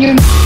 you